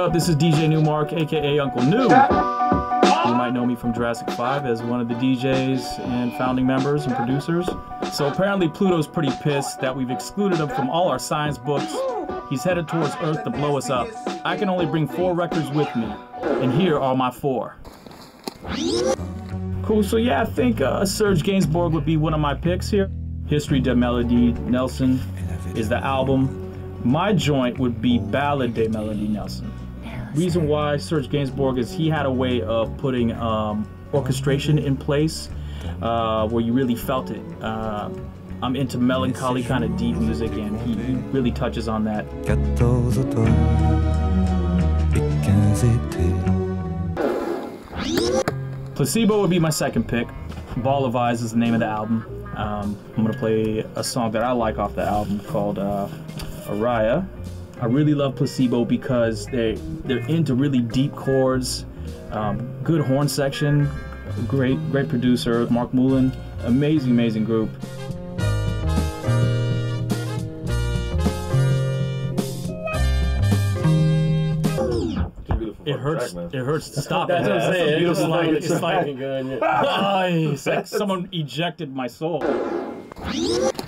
up? This is DJ Nu-Mark, aka Uncle Nu. You might know me from Jurassic 5 as one of the DJs and founding members and producers. So apparently Pluto's pretty pissed that we've excluded him from all our science books. He's headed towards Earth to blow us up. I can only bring four records with me, and here are my four. Cool, so yeah, I think uh, Serge Gainsbourg would be one of my picks here. Histoire de Melody Nelson is the album. My joint would be Ballade de Melody Nelson. Reason why Serge Gainsbourg is he had a way of putting um, orchestration in place uh, where you really felt it. Uh, I'm into melancholy kind of deep music and he, he really touches on that. 14 toi et 15 été. Placebo would be my second pick. Ball of Eyes is the name of the album. Um, I'm gonna play a song that I like off the album called uh, Araya. I really love Placebo because they they're into really deep chords, um, good horn section, great great producer Marc Moulin, amazing amazing group. It hurts. It hurts to stop. That's what I'm saying. Beautiful It's line. fucking- It's it's like fucking good. Yeah. Ah, it's like someone ejected my soul.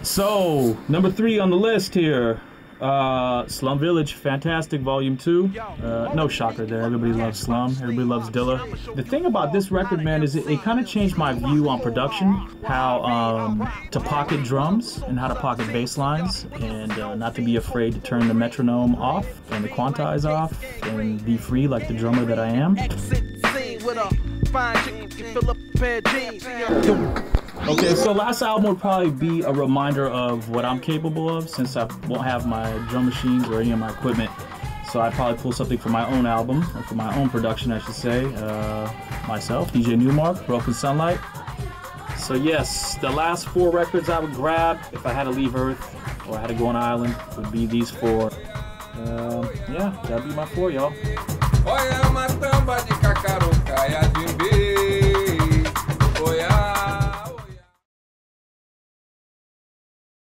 So, number three on the list here. Uh, Slum Village, Fantastic Volume 2. Uh, no shocker there. Everybody loves Slum. Everybody loves Dilla. The thing about this record, man, is it, it kind of changed my view on production. How um, to pocket drums and how to pocket bass lines. And uh, not to be afraid to turn the metronome off and the quantize off and be free like the drummer that I am. Exit scene with a fine chick can fill up a pair of jeans. Okay, so last album would probably be a reminder of what I'm capable of since I won't have my drum machines or any of my equipment. So I'd probably pull something for my own album, or for my own production, I should say. Uh, myself, DJ Nu-Mark, Broken Sunlight. So yes, the last four records I would grab if I had to leave Earth or I had to go on an island would be these four. Uh, yeah, that'd be my four, y'all. caia de beijo.